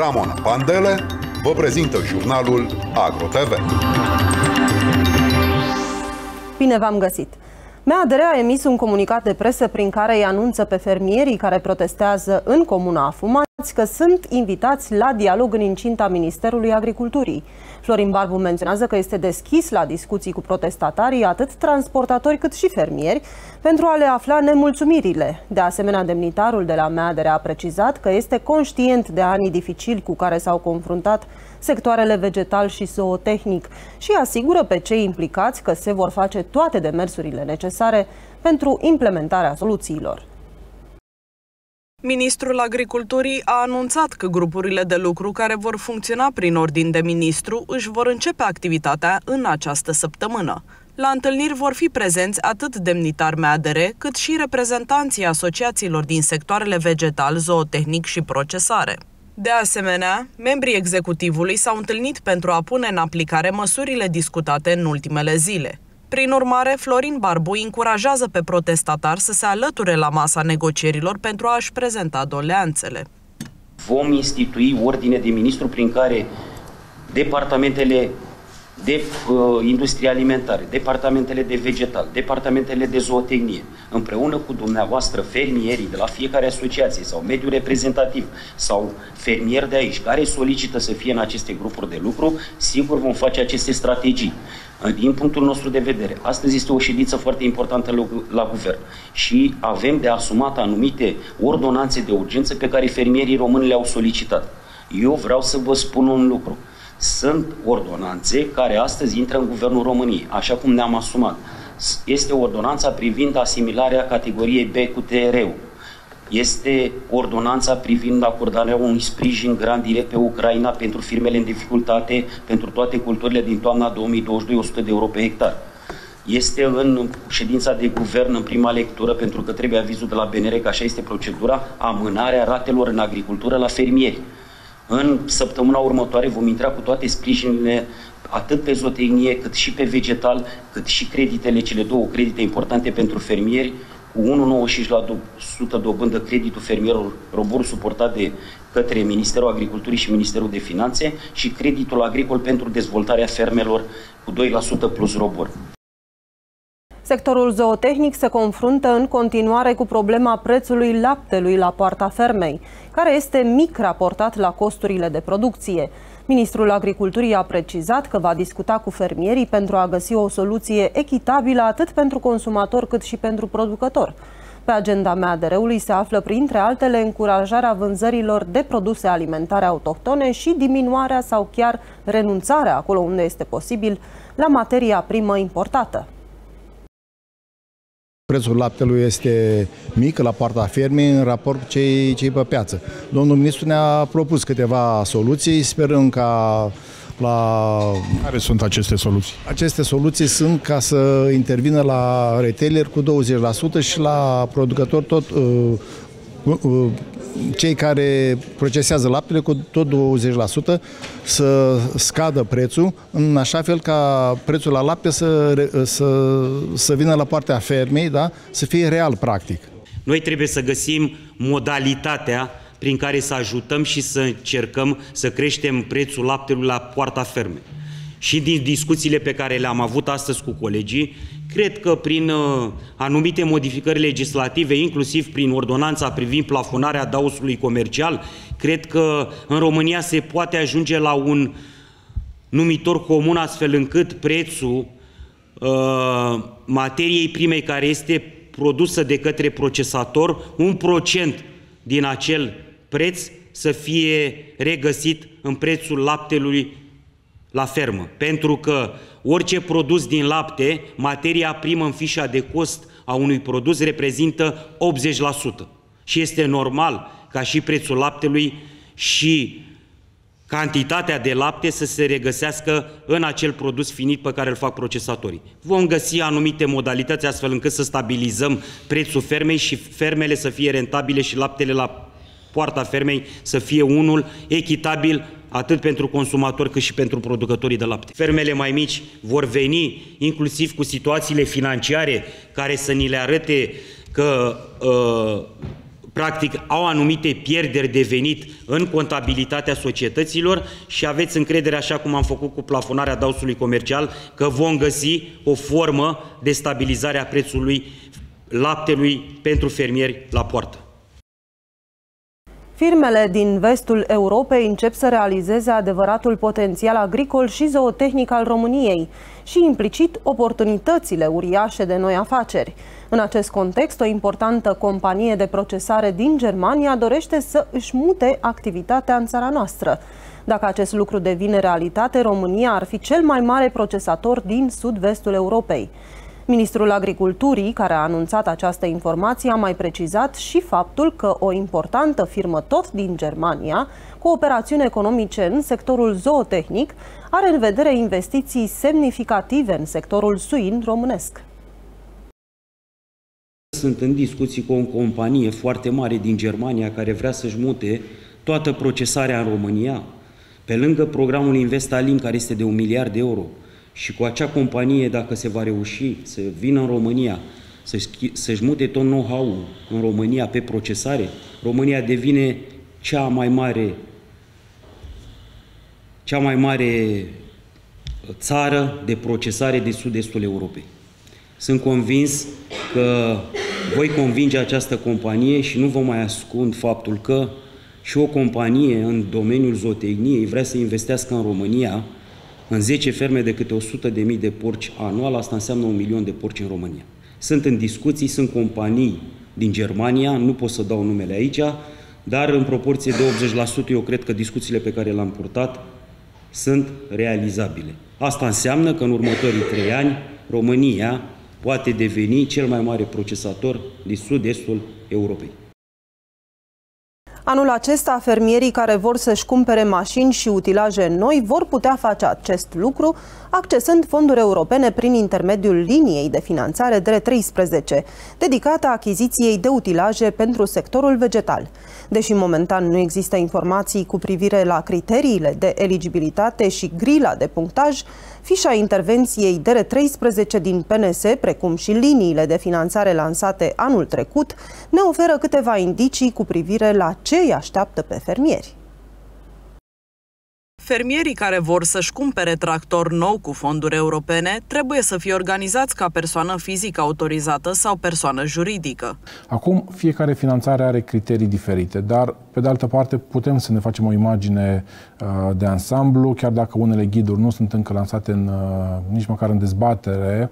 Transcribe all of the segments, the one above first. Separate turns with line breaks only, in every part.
Ramon Pandele vă prezintă jurnalul AgroTV.
Bine v-am găsit! MADR a emis un comunicat de presă prin care îi anunță pe fermierii care protestează în comuna Afumați că sunt invitați la dialog în incinta Ministerului Agriculturii. Florin Barbu menționează că este deschis la discuții cu protestatarii, atât transportatori cât și fermieri, pentru a le afla nemulțumirile. De asemenea, demnitarul de la MEADER a precizat că este conștient de anii dificili cu care s-au confruntat sectoarele vegetal și zootehnic și asigură pe cei implicați că se vor face toate demersurile necesare pentru implementarea soluțiilor.
Ministrul Agriculturii a anunțat că grupurile de lucru care vor funcționa prin ordin de ministru își vor începe activitatea în această săptămână. La întâlniri vor fi prezenți atât demnitari MADR, cât și reprezentanții asociațiilor din sectoarele vegetal, zootehnic și procesare. De asemenea, membrii executivului s-au întâlnit pentru a pune în aplicare măsurile discutate în ultimele zile. Prin urmare, Florin Barbu încurajează pe protestatari să se alăture la masa negocierilor pentru a-și prezenta doleanțele.
Vom institui ordine de ministru prin care departamentele de uh, industrie alimentare, departamentele de vegetal, departamentele de zootehnie, împreună cu dumneavoastră fermierii de la fiecare asociație sau mediu reprezentativ sau fermieri de aici care solicită să fie în aceste grupuri de lucru, sigur vom face aceste strategii. Din punctul nostru de vedere, astăzi este o ședință foarte importantă la, la guvern și avem de asumat anumite ordonanțe de urgență pe care fermierii români le-au solicitat. Eu vreau să vă spun un lucru. Sunt ordonanțe care astăzi intră în Guvernul României, așa cum ne-am asumat. Este ordonanța privind asimilarea categoriei B cu TRU. Este ordonanța privind acordarea unui sprijin grand direct pe Ucraina pentru firmele în dificultate, pentru toate culturile din toamna 2022, 100 de euro pe hectar. Este în ședința de guvern în prima lectură, pentru că trebuie avizul de la BNR, că așa este procedura, amânarea ratelor în agricultură la fermieri. În săptămâna următoare vom intra cu toate sprijinile atât pe zootehnie, cât și pe vegetal, cât și creditele, cele două credite importante pentru fermieri, cu 1,95% dobândă creditul fermierilor robor suportat de către Ministerul Agriculturii și Ministerul de Finanțe și creditul agricol pentru dezvoltarea fermelor cu 2% plus robor.
Sectorul zootehnic se confruntă în continuare cu problema prețului laptelui la poarta fermei, care este mic raportat la costurile de producție. Ministrul Agriculturii a precizat că va discuta cu fermierii pentru a găsi o soluție echitabilă atât pentru consumator cât și pentru producător. Pe agenda MADR-ului se află, printre altele, încurajarea vânzărilor de produse alimentare autohtone și diminuarea sau chiar renunțarea, acolo unde este posibil, la materia primă importată.
Prețul laptelui este mic la poarta fermei în raport cu cei, cei pe piață. Domnul ministru ne-a propus câteva soluții, sperăm ca la...
Care sunt aceste soluții?
Aceste soluții sunt ca să intervină la retailer cu 20% și la producător tot uh, uh, cei care procesează laptele cu tot 20% să scadă prețul, în așa fel ca prețul la lapte să, să, să vină la partea fermei, da? să fie real, practic.
Noi trebuie să găsim modalitatea prin care să ajutăm și să încercăm să creștem prețul laptelui la poarta fermei. Și din discuțiile pe care le-am avut astăzi cu colegii, Cred că prin uh, anumite modificări legislative, inclusiv prin ordonanța privind plafonarea dausului comercial, cred că în România se poate ajunge la un numitor comun astfel încât prețul uh, materiei prime care este produsă de către procesator, un procent din acel preț să fie regăsit în prețul laptelui la fermă. Pentru că orice produs din lapte, materia primă în fișa de cost a unui produs reprezintă 80%. Și este normal ca și prețul laptelui și cantitatea de lapte să se regăsească în acel produs finit pe care îl fac procesatorii. Vom găsi anumite modalități astfel încât să stabilizăm prețul fermei și fermele să fie rentabile și laptele la poarta fermei să fie unul echitabil atât pentru consumatori cât și pentru producătorii de lapte. Fermele mai mici vor veni inclusiv cu situațiile financiare care să ni le arate că uh, practic au anumite pierderi de venit în contabilitatea societăților și aveți încredere, așa cum am făcut cu plafonarea dausului comercial, că vom găsi o formă de stabilizare a prețului laptelui pentru fermieri la poartă.
Firmele din vestul Europei încep să realizeze adevăratul potențial agricol și zootehnic al României și implicit oportunitățile uriașe de noi afaceri. În acest context, o importantă companie de procesare din Germania dorește să își mute activitatea în țara noastră. Dacă acest lucru devine realitate, România ar fi cel mai mare procesator din sud-vestul Europei. Ministrul Agriculturii, care a anunțat această informație, a mai precizat și faptul că o importantă firmă tot din Germania, cu operațiuni economice în sectorul zootehnic, are în vedere investiții semnificative în sectorul suin românesc.
Sunt în discuții cu o companie foarte mare din Germania care vrea să-și mute toată procesarea în România, pe lângă programul Investalim, care este de un miliard de euro, și cu acea companie, dacă se va reuși să vină în România, să-și mute tot know-how în România pe procesare, România devine cea mai mare cea mai mare țară de procesare de sud-estul Europei. Sunt convins că voi convinge această companie și nu vă mai ascund faptul că și o companie în domeniul zootehniei vrea să investească în România în 10 ferme de câte 100 de mii de porci anual, asta înseamnă un milion de porci în România. Sunt în discuții, sunt companii din Germania, nu pot să dau numele aici, dar în proporție de 80% eu cred că discuțiile pe care le-am purtat sunt realizabile. Asta înseamnă că în următorii trei ani România poate deveni cel mai mare procesator din sud-estul Europei.
Anul acesta, fermierii care vor să-și cumpere mașini și utilaje noi vor putea face acest lucru accesând fonduri europene prin intermediul liniei de finanțare DRE13, dedicată achiziției de utilaje pentru sectorul vegetal. Deși momentan nu există informații cu privire la criteriile de eligibilitate și grila de punctaj, fișa intervenției DR13 din PNS, precum și liniile de finanțare lansate anul trecut, ne oferă câteva indicii cu privire la ce îi așteaptă pe fermieri.
Fermierii care vor să-și cumpere tractor nou cu fonduri europene trebuie să fie organizați ca persoană fizică autorizată sau persoană juridică.
Acum, fiecare finanțare are criterii diferite, dar, pe de altă parte, putem să ne facem o imagine uh, de ansamblu, chiar dacă unele ghiduri nu sunt încă lansate în, uh, nici măcar în dezbatere,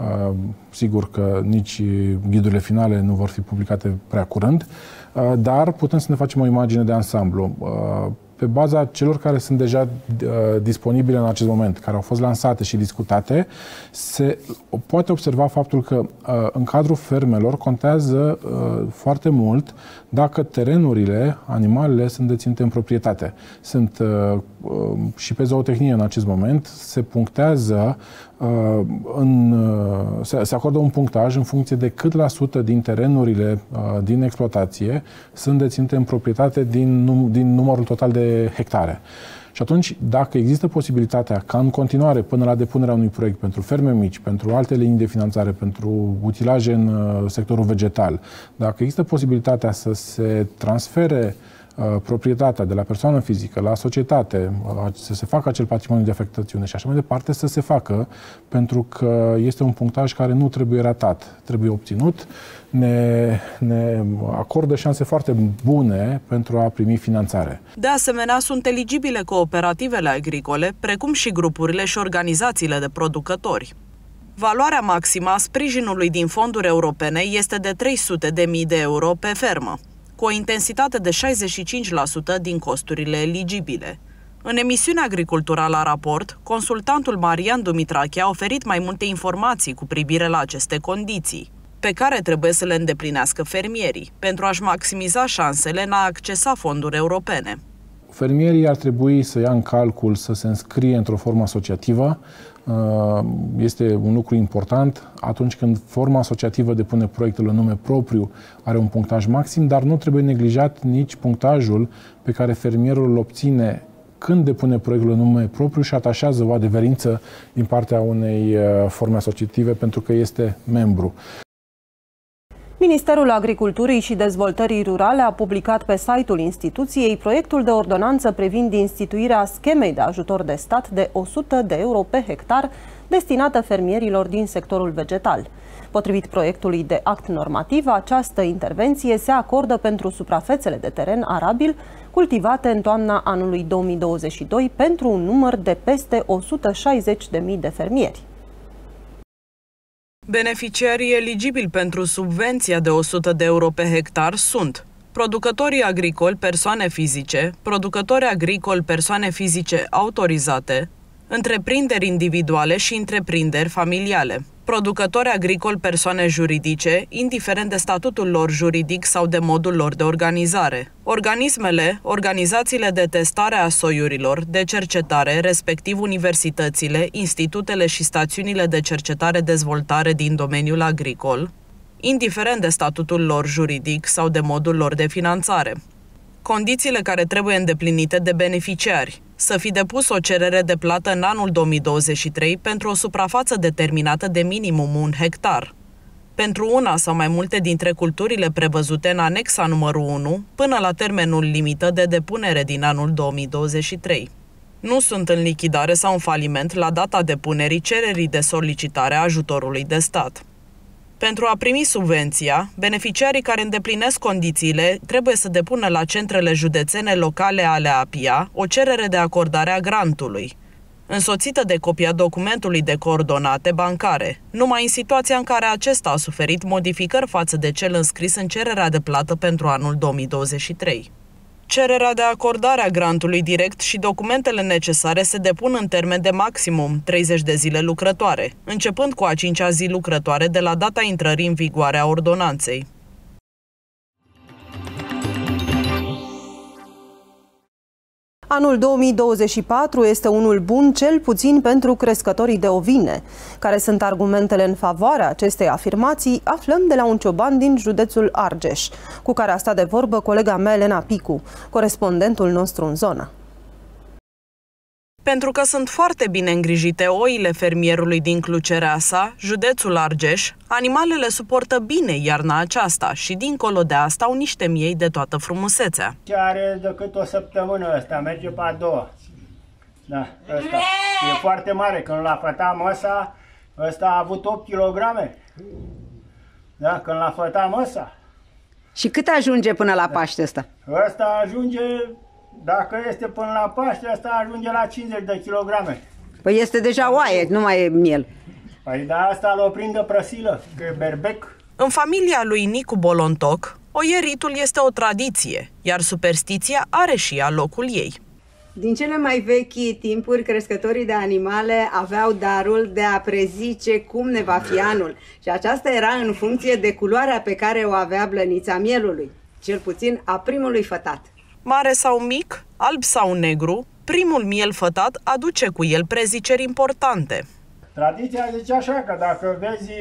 Uh, sigur că nici ghidurile finale nu vor fi publicate prea curând, uh, dar putem să ne facem o imagine de ansamblu. Uh, pe baza celor care sunt deja uh, disponibile în acest moment, care au fost lansate și discutate, se poate observa faptul că uh, în cadrul fermelor contează uh, foarte mult dacă terenurile, animalele sunt deținute în proprietate. Sunt uh, uh, și pe zootehnie în acest moment, se punctează uh, în, uh, se, se acordă un punctaj în funcție de cât la sută din terenurile uh, din exploatație sunt deținute în proprietate din, num, din numărul total de hectare. Și atunci, dacă există posibilitatea ca în continuare, până la depunerea unui proiect pentru ferme mici, pentru alte linii de finanțare, pentru utilaje în uh, sectorul vegetal, dacă există posibilitatea să se transfere uh, proprietatea de la persoană fizică la societate, uh, să se facă acel patrimoniu de afectațiune și așa mai departe, să se facă, pentru că este un punctaj care nu trebuie ratat, trebuie obținut ne, ne acordă șanse foarte bune pentru a primi finanțare.
De asemenea, sunt eligibile cooperativele agricole, precum și grupurile și organizațiile de producători. Valoarea maximă a sprijinului din fonduri europene este de 300.000 de euro pe fermă, cu o intensitate de 65% din costurile eligibile. În emisiunea Agricultura la raport, consultantul Marian Dumitrache a oferit mai multe informații cu privire la aceste condiții pe care trebuie să le îndeplinească fermierii pentru a-și maximiza șansele în a accesa fonduri europene.
Fermierii ar trebui să ia în calcul să se înscrie într-o formă asociativă. Uh, este un lucru important atunci când forma asociativă depune proiectul în nume propriu, are un punctaj maxim, dar nu trebuie neglijat nici punctajul pe care fermierul îl obține când depune proiectul în nume propriu și atașează o adeverință din partea unei uh, forme asociative pentru că este membru.
Ministerul Agriculturii și Dezvoltării Rurale a publicat pe site-ul instituției proiectul de ordonanță privind instituirea schemei de ajutor de stat de 100 de euro pe hectar destinată fermierilor din sectorul vegetal. Potrivit proiectului de act normativ, această intervenție se acordă pentru suprafețele de teren arabil cultivate în toamna anului 2022 pentru un număr de peste 160.000 de fermieri.
Beneficiarii eligibili pentru subvenția de 100 de euro pe hectar sunt producătorii agricoli persoane fizice, producători agricoli persoane fizice autorizate, întreprinderi individuale și întreprinderi familiale producători agricoli persoane juridice, indiferent de statutul lor juridic sau de modul lor de organizare. Organismele, organizațiile de testare a soiurilor, de cercetare, respectiv universitățile, institutele și stațiunile de cercetare-dezvoltare din domeniul agricol, indiferent de statutul lor juridic sau de modul lor de finanțare. Condițiile care trebuie îndeplinite de beneficiari, să fi depus o cerere de plată în anul 2023 pentru o suprafață determinată de minimum un hectar. Pentru una sau mai multe dintre culturile prevăzute în anexa numărul 1, până la termenul limită de depunere din anul 2023. Nu sunt în lichidare sau în faliment la data depunerii cererii de solicitare a ajutorului de stat. Pentru a primi subvenția, beneficiarii care îndeplinesc condițiile trebuie să depună la centrele județene locale ale APIA o cerere de acordare a grantului, însoțită de copia documentului de coordonate bancare, numai în situația în care acesta a suferit modificări față de cel înscris în cererea de plată pentru anul 2023. Cererea de acordare a grantului direct și documentele necesare se depun în termen de maximum 30 de zile lucrătoare, începând cu a cincea zi lucrătoare de la data intrării în vigoare a ordonanței.
Anul 2024 este unul bun cel puțin pentru crescătorii de ovine. Care sunt argumentele în favoarea acestei afirmații, aflăm de la un cioban din județul Argeș, cu care a stat de vorbă colega mea Elena Picu, corespondentul nostru în zonă.
Pentru că sunt foarte bine îngrijite oile fermierului din Clucereasa, județul Argeș, animalele suportă bine iarna aceasta și dincolo de asta au niște miei de toată frumusețea.
Ce are decât o săptămână ăsta, merge pe a doua. Da, ăsta. E foarte mare. Când l-a fătat măsa, ăsta a avut 8 kg. Da, când l-a fătat măsa.
Și cât ajunge până la Paște ăsta?
Ăsta ajunge dacă este până la Paște, asta ajunge la 50 de kilograme.
Păi este deja oaie, nu mai e miel.
Păi da, asta l-o prindă prăsilă, că e berbec.
În familia lui Nicu Bolontoc, oieritul este o tradiție, iar superstiția are și ea locul ei.
Din cele mai vechi timpuri, crescătorii de animale aveau darul de a prezice cum ne va fi anul. Și aceasta era în funcție de culoarea pe care o avea blănița mielului, cel puțin a primului fătat
mare sau mic, alb sau negru, primul miel fătat aduce cu el preziceri importante.
Tradiția zice așa că dacă vezi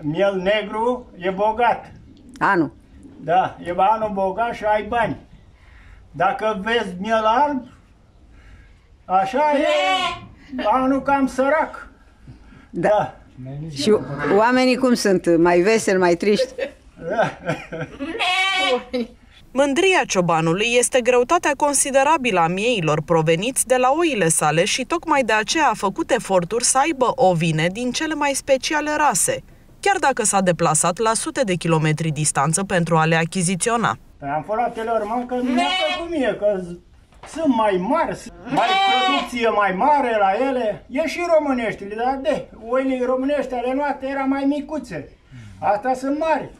miel negru, e bogat.
Anul.
Da, e anul bogat și ai bani. Dacă vezi miel alb, așa e anul cam sărac.
Da. da. Și oamenii cum sunt? Mai veseli, mai triști? Da.
Mândria ciobanului este greutatea considerabilă a mieilor proveniți de la oile sale și tocmai de aceea a făcut eforturi să aibă ovine din cele mai speciale rase, chiar dacă s-a deplasat la sute de kilometri distanță pentru a le achiziționa.
Păi am furat telor, că nu mi-a plăcut mie, că sunt mai mari, mai producție mai mare la ele. E și româneștile, dar de, oile românești ale noastre era mai micuțe. Astea sunt mari.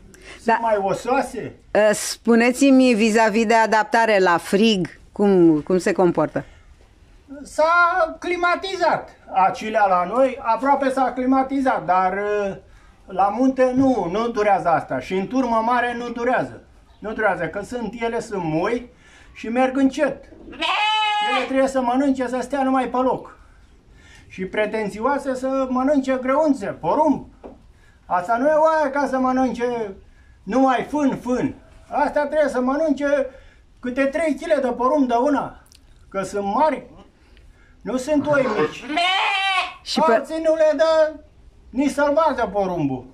Da. mai osoase?
Ă, spuneți-mi vis-a-vis de adaptare la frig, cum, cum se comportă?
S-a climatizat. Acilea la noi aproape s-a climatizat, dar ă, la munte nu, nu durează asta. Și în turmă mare nu durează. Nu durează, că sunt, ele sunt moi și merg încet. Ele trebuie să mănânce, să stea numai pe loc. Și pretențioase să mănânce greunțe, porumb. Asta nu e oaia ca să mănânce numai fân, fân. Asta trebuie să mănânce câte 3 kg de porumb de una, că sunt mari. Nu sunt oi mici. Și pe... Alții nu le dă nici să-l porumbul.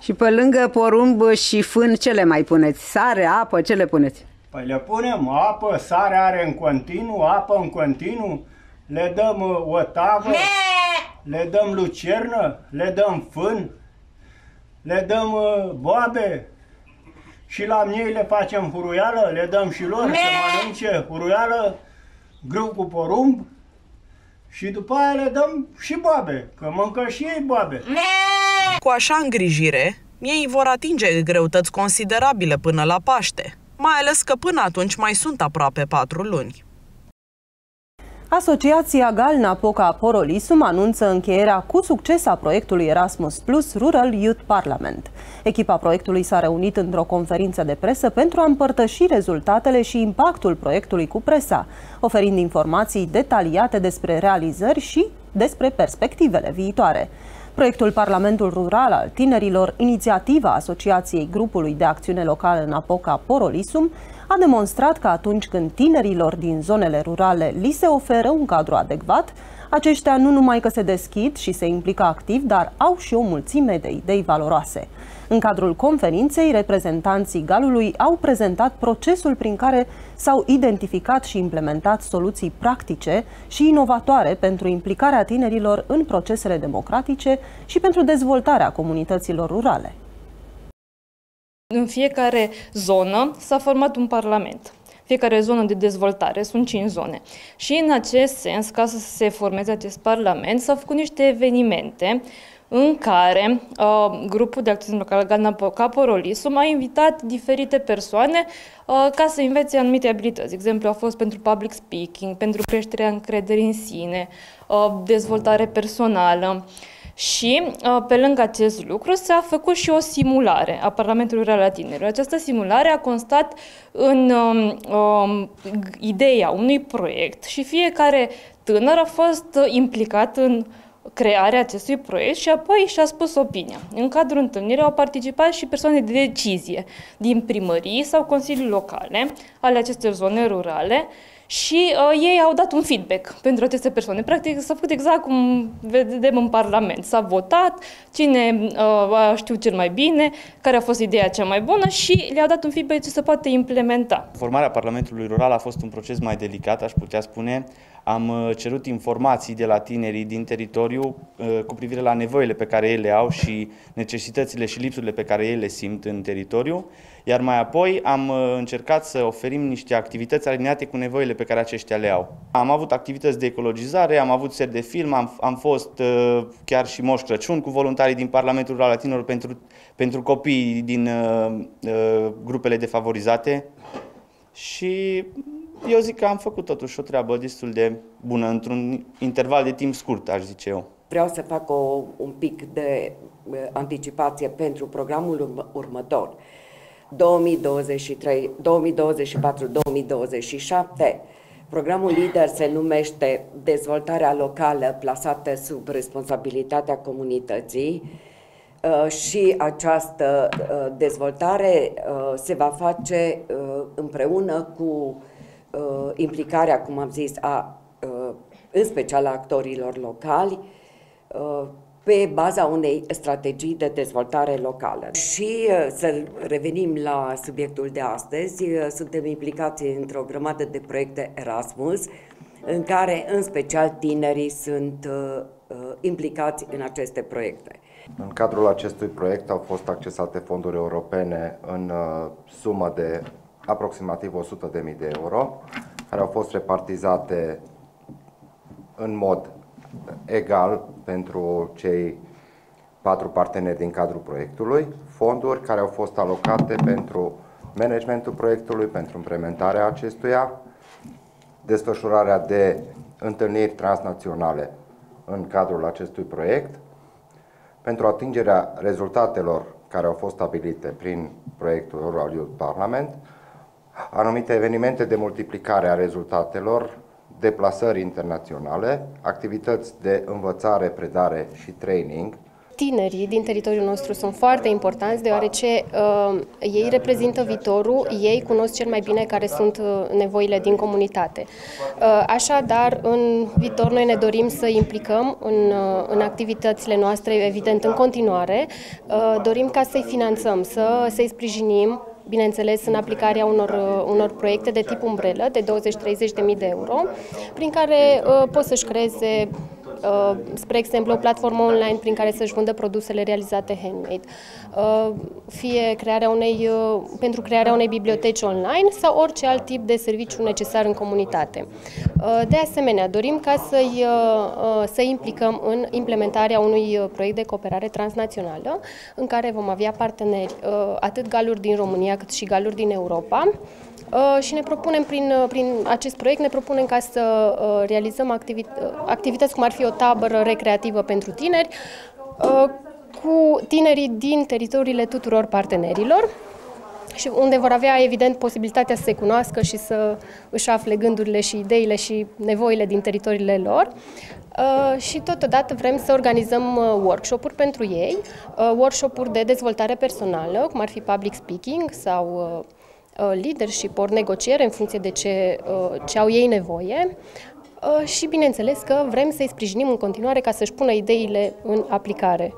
Și pe lângă porumb și fân, ce le mai puneți? Sare, apă, ce le puneți?
Păi le punem apă, sare are în continuu, apă în continuu, le dăm uh, o tavă, le dăm lucernă, le dăm fân, le dăm uh, boabe și la miei le facem huruială, le dăm și lor să mănânce huruială, grâu cu porumb și după aia le dăm și boabe, că mâncă și ei boabe.
Cu așa îngrijire, miei vor atinge greutăți considerabile până la Paște, mai ales că până atunci mai sunt aproape patru luni.
Asociația Galna Poca Porolisum anunță încheierea cu succes a proiectului Erasmus Plus Rural Youth Parliament. Echipa proiectului s-a reunit într-o conferință de presă pentru a împărtăși rezultatele și impactul proiectului cu presa, oferind informații detaliate despre realizări și despre perspectivele viitoare. Proiectul Parlamentul Rural al Tinerilor, inițiativa Asociației Grupului de Acțiune Locală în Apoca Porolisum, a demonstrat că atunci când tinerilor din zonele rurale li se oferă un cadru adecvat, aceștia nu numai că se deschid și se implică activ, dar au și o mulțime de idei valoroase. În cadrul conferinței, reprezentanții Galului au prezentat procesul prin care s-au identificat și implementat soluții practice și inovatoare pentru implicarea tinerilor în procesele democratice și pentru dezvoltarea comunităților rurale.
În fiecare zonă s-a format un parlament. Fiecare zonă de dezvoltare, sunt cinci zone. Și în acest sens, ca să se formeze acest parlament, s-au făcut niște evenimente în care uh, grupul de acțiune locală Gana Caporolisum a invitat diferite persoane uh, ca să învețe anumite abilități. De exemplu, a fost pentru public speaking, pentru creșterea încrederii în sine, uh, dezvoltare personală. Și, uh, pe lângă acest lucru, s-a făcut și o simulare a Parlamentului Rural la Tinerilor. Această simulare a constat în um, um, ideea unui proiect și fiecare tânăr a fost implicat în crearea acestui proiect și apoi și-a spus opinia. În cadrul întâlnirii au participat și persoane de decizie din primării sau consilii locale ale acestor zone rurale și uh, ei au dat un feedback pentru aceste persoane. Practic s-a făcut exact cum vedem în Parlament. S-a votat cine uh, știu cel mai bine, care a fost ideea cea mai bună și le-au dat un feedback ce se poate implementa.
Formarea Parlamentului Rural a fost un proces mai delicat, aș putea spune, am uh, cerut informații de la tinerii din teritoriu uh, cu privire la nevoile pe care ele au și necesitățile și lipsurile pe care ele simt în teritoriu, iar mai apoi am uh, încercat să oferim niște activități aliniate cu nevoile pe care aceștia le au. Am avut activități de ecologizare, am avut seri de film, am, am fost chiar și Moș Crăciun cu voluntarii din Parlamentul Rural Latinilor pentru, pentru copii din uh, uh, grupele defavorizate și eu zic că am făcut totuși o treabă destul de bună într-un interval de timp scurt, aș zice eu.
Vreau să fac o, un pic de uh, anticipație pentru programul urmă, următor. 2023-2024-2027. Programul LIDER se numește Dezvoltarea locală plasată sub responsabilitatea comunității uh, și această uh, dezvoltare se va face împreună cu uh, implicarea, cum am zis, a, uh, în special a actorilor locali, uh, pe baza unei strategii de dezvoltare locală. Și uh, să revenim la subiectul de astăzi, uh, suntem implicați într-o grămadă de proiecte Erasmus, în care în special tinerii sunt uh, implicați în aceste proiecte.
În cadrul acestui proiect au fost accesate fonduri europene în sumă de aproximativ 100.000 de euro, care au fost repartizate în mod egal pentru cei patru parteneri din cadrul proiectului, fonduri care au fost alocate pentru managementul proiectului, pentru implementarea acestuia, desfășurarea de întâlniri transnaționale în cadrul acestui proiect, pentru atingerea rezultatelor care au fost stabilite prin proiectul Rural Youth Parliament, anumite evenimente de multiplicare a rezultatelor, deplasări internaționale, activități de învățare, predare și training.
tinerii din teritoriul nostru sunt foarte importanți, deoarece uh, ei reprezintă viitorul, ei cunosc cel mai bine care sunt uh, nevoile din comunitate. Uh, așadar, în viitor noi ne dorim să implicăm în, uh, în activitățile noastre, evident, în continuare. Uh, dorim ca să-i finanțăm, să, să-i sprijinim, bineînțeles, în aplicarea unor, uh, unor proiecte de tip umbrelă de 20-30 de mii de euro, prin care uh, pot să-și creeze Uh, spre exemplu, o platformă online prin care să-și vândă produsele realizate handmade, uh, fie crearea unei, uh, pentru crearea unei biblioteci online sau orice alt tip de serviciu necesar în comunitate. De asemenea, dorim ca să-i, să implicăm în implementarea unui proiect de cooperare transnațională, în care vom avea parteneri atât galuri din România cât și galuri din Europa, Uh, și ne propunem prin, uh, prin acest proiect, ne propunem ca să uh, realizăm activit activități cum ar fi o tabără recreativă pentru tineri, cu tinerii din teritoriile tuturor partenerilor și unde vor avea, evident, posibilitatea să se cunoască și să își afle gândurile și ideile și nevoile din teritoriile lor. Uh, și totodată vrem să organizăm uh, workshop-uri pentru ei, uh, workshop-uri de dezvoltare personală, cum ar fi public speaking sau uh, Uh, leadership, ori negociere în funcție de ce, uh, ce au ei nevoie uh, și bineînțeles că vrem să-i sprijinim în continuare ca să-și pună ideile în aplicare.